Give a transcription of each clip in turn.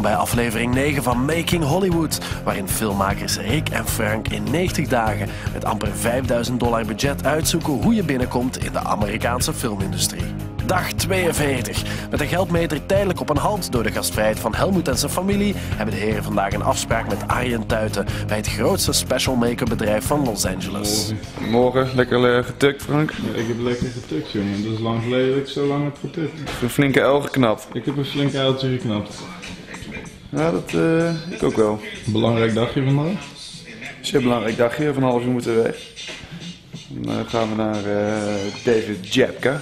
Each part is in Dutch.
Welkom bij aflevering 9 van Making Hollywood, waarin filmmakers Rick en Frank in 90 dagen met amper 5000 dollar budget uitzoeken hoe je binnenkomt in de Amerikaanse filmindustrie. Dag 42. Met een geldmeter tijdelijk op een hand door de gastvrijheid van Helmoet en zijn familie hebben de heren vandaag een afspraak met Arjen Tuiten bij het grootste special make-up bedrijf van Los Angeles. Morgen, lekker uh, getukt Frank. Ja, ik heb lekker getukt jongen, dat is lang geleden dat ik zo lang heb getukt. Een flinke L geknapt. Ik heb een flink uiltje geknapt. Ja, dat uh, ik ook wel. Belangrijk dagje vandaag? Zeer belangrijk dagje, van half uur moeten we weg. Dan uh, gaan we naar David Jepka.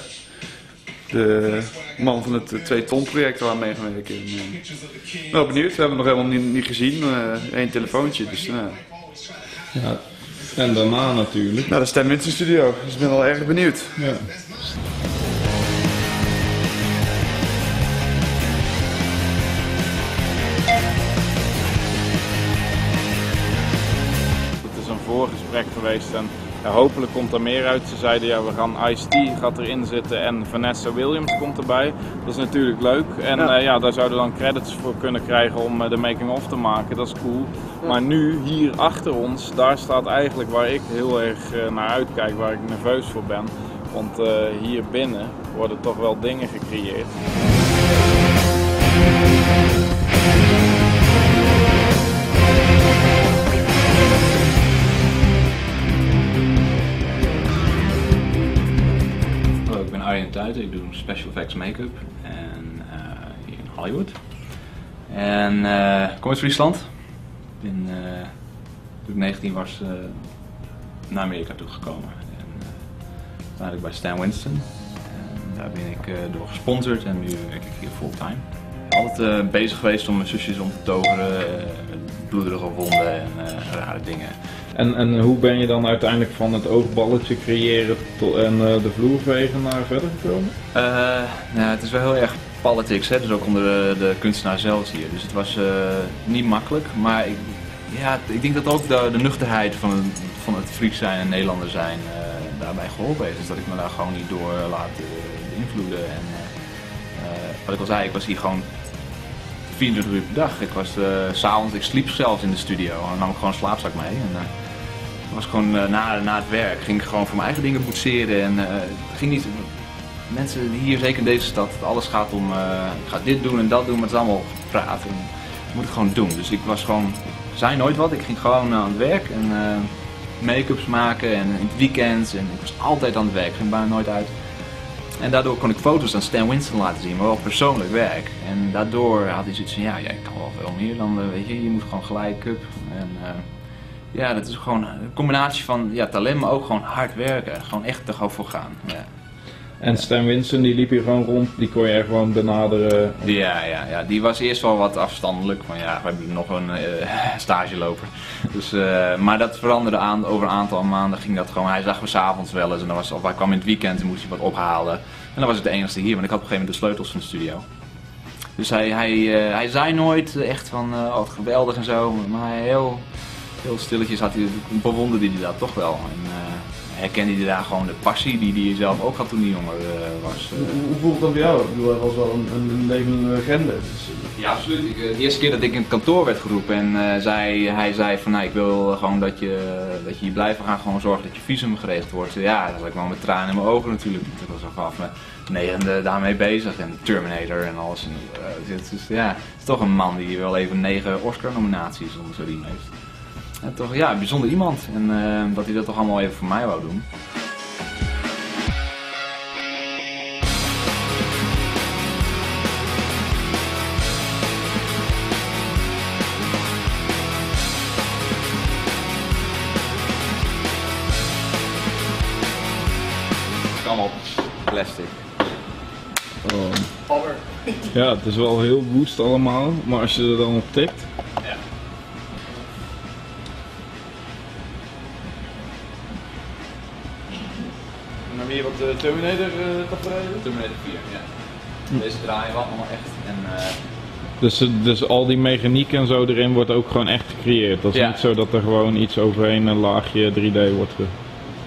De man van het 2 ton project waar we mee gaan werken. Wel benieuwd, we hebben hem nog helemaal niet, niet gezien. Eén telefoontje, dus Ja, en daarna natuurlijk. Nou, de Stem Winston Studio, dus ik ben wel erg benieuwd. Ja. Voorgesprek geweest en ja, hopelijk komt er meer uit. Ze zeiden ja, we gaan Ice-T gaat erin zitten en Vanessa Williams komt erbij. Dat is natuurlijk leuk. En ja, uh, ja daar zouden we dan credits voor kunnen krijgen om uh, de making-of te maken. Dat is cool. Ja. Maar nu, hier achter ons, daar staat eigenlijk waar ik heel erg uh, naar uitkijk, waar ik nerveus voor ben. Want hier binnen worden toch wel dingen gecreëerd. Arjen Tuiten, ik doe special effects make-up en, uh, hier in Hollywood. En uh, ik kom uit Friesland. Ben, uh, toen ik 19 was naar Amerika toegekomen. En uiteindelijk bij Stan Winston. En daar ben ik door gesponsord en nu werk ik hier fulltime. Altijd bezig geweest om mijn zusjes om te toveren, bloederige wonden en rare dingen. En, en hoe ben je dan uiteindelijk van het oogballetje creëren en uh, de vloervegen naar verder gekomen? Uh, nou, het is wel heel erg politics, hè? dus ook onder de, de kunstenaar zelf hier. Dus het was uh, niet makkelijk, maar ik, ja, ik denk dat ook de, de nuchterheid van, van het Fries zijn en Nederlander zijn daarbij geholpen heeft. Dus dat ik me daar gewoon niet door laat beïnvloeden. En wat ik al zei, ik was hier gewoon 24 uur per dag. Ik was s'avonds, ik sliep zelfs in de studio en nam ik gewoon een slaapzak mee. En, was gewoon uh, na, na het werk ging ik gewoon voor mijn eigen dingen boetseren en het ging niet. Mensen hier, zeker in deze stad, alles gaat om, uh, ik ga dit doen en dat doen, maar het is allemaal praten. Je moet het gewoon doen. Dus ik was gewoon, ik zei nooit wat, ik ging gewoon aan het werk en make-ups maken en in het weekends en ik was altijd aan het werk, ging bijna nooit uit. En daardoor kon ik foto's aan Stan Winston laten zien, maar wel persoonlijk werk. En daardoor had hij zoiets van, ja, jij kan wel veel meer dan, weet je, je moet gewoon gelijk up. En, ja, dat is gewoon een combinatie van ja, talent, maar ook gewoon hard werken. Gewoon echt er gewoon voor gaan. Ja. En Stan Winston, die liep hier gewoon rond, die kon je gewoon benaderen? Ja, ja, ja, die was eerst wel wat afstandelijk, van ja, we hebben nog een uh, stageloper. Dus, uh, maar dat veranderde aan, over een aantal maanden ging dat gewoon, hij zag me s'avonds wel eens en dan was, of hij kwam in het weekend en moest hij wat ophalen. En dan was ik de enige hier, want ik had op een gegeven moment de sleutels van de studio. Dus hij, hij, uh, hij zei nooit echt van, oh geweldig en zo, maar heel heel stilletjes had hij, bewonderde hij dat toch wel. En, uh, herkende hij daar gewoon de passie die hij zelf ook had toen hij jonger uh, was. Hoe, hoe, voelt het dan bij jou? Ik bedoel, hij was wel een, een levende legende. Dus, ja, absoluut. Ik, de eerste keer dat ik in het kantoor werd geroepen en uh, zei, hij zei van nou, ik wil gewoon dat je, dat je hier blijft. We gaan gewoon zorgen dat je visum geregeld wordt. Ja, dat was ik wel met tranen in mijn ogen natuurlijk. Ik was al vanaf mijn negende daarmee bezig en Terminator en alles. En, uh, het is, ja, het is toch een man die wel even negen Oscar nominaties onder zijn riem heeft. En toch ja, bijzonder iemand. En uh, dat hij dat toch allemaal even voor mij wou doen. Kom op, plastic. Oh. Ja, het is wel heel woest allemaal, maar als je er dan op tikt. Weer wat uh, Terminator uh, tafereelen? Terminator 4, ja. Deze draaien we allemaal echt. En, uh, Dus, dus al die mechaniek en zo erin wordt ook gewoon echt gecreëerd. Dat is Ja. niet zo dat er gewoon iets overheen een laagje 3D wordt ge...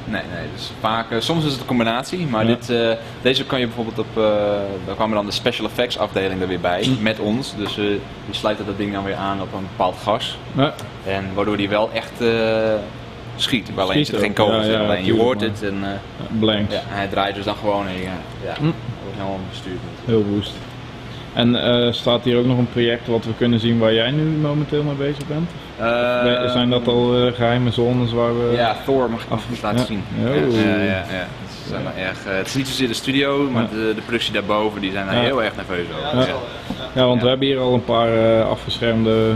Nee, nee, dus vaak, eh, soms is het een combinatie, maar Ja. dit, eh, deze kan je bijvoorbeeld op, eh daar kwamen dan de special effects afdeling er weer bij, Hm. met ons. Dus eh die sluiten dat ding dan weer aan op een bepaald gas. Ja, En waardoor die wel echt eh, schiet. Alleen Schiet zit geen kogels ja, ja, alleen je hoort maar- het en blanks. ja, hij draait dus dan gewoon en ja, Hm. wordt helemaal bestuurd. Heel woest. En eh, staat hier ook nog een project wat we kunnen zien waar jij nu momenteel mee bezig bent? Eh, zijn dat al eh, geheime zones waar we... Ja, Thor mag ik nog eens laten ja. zien. Oh. Ja, ja, ja, ja. Het, erg, het is niet zozeer de studio, maar Ja. de, de productie daarboven, die zijn daar Ja. heel erg nerveus over. Ja. Ja. Ja, want Ja. we hebben hier al een paar afgeschermde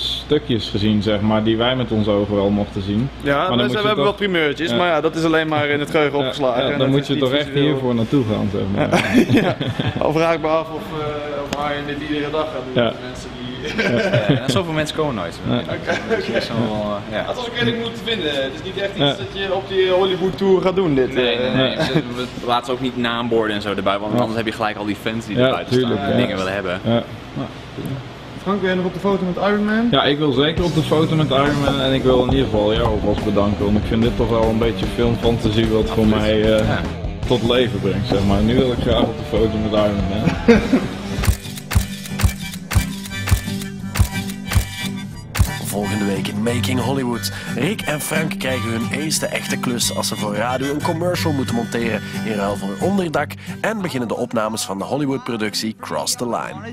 stukjes gezien, zeg maar, die wij met onze ogen wel mochten zien. Ja, dan we, moet hebben toch- wat primeurtjes, Ja. maar ja, dat is alleen maar in het geheugen Ja, opgeslagen. ja, dan dat moet is je toch echt visueel. hiervoor naartoe gaan, zeg maar. Al vraag ik me af of, uh, Arjen dit iedere dag gaat doen Ja. met mensen die... Ja, en zoveel mensen komen nooit. Nee. Dat is best wel, eh, ja. Het was ook eerlijk moeten vinden. Het is niet echt iets Ja. dat je op die Hollywood tour gaat doen dit. Nee, eh. nee, nee. We we laten ook niet naamborden en zo erbij, want Ja. anders heb je gelijk al die fans die Ja, er buiten staan tuurlijk, en ja. dingen willen hebben. Frank, ben je nog op de foto met Iron Man? ja, ik wil zeker op de foto met Iron Man en ik wil in ieder geval jou alvast bedanken, want ik vind dit toch wel een beetje filmfantasie wat voor mij eh, Ja. tot leven brengt, zeg maar. Nu wil ik graag op de foto met Iron Man. Volgende week in Making Hollywood. Rick en Frank krijgen hun eerste echte klus als ze voor radio een commercial moeten monteren in ruil voor onderdak en beginnen de opnames van de Hollywood-productie Cross the Line.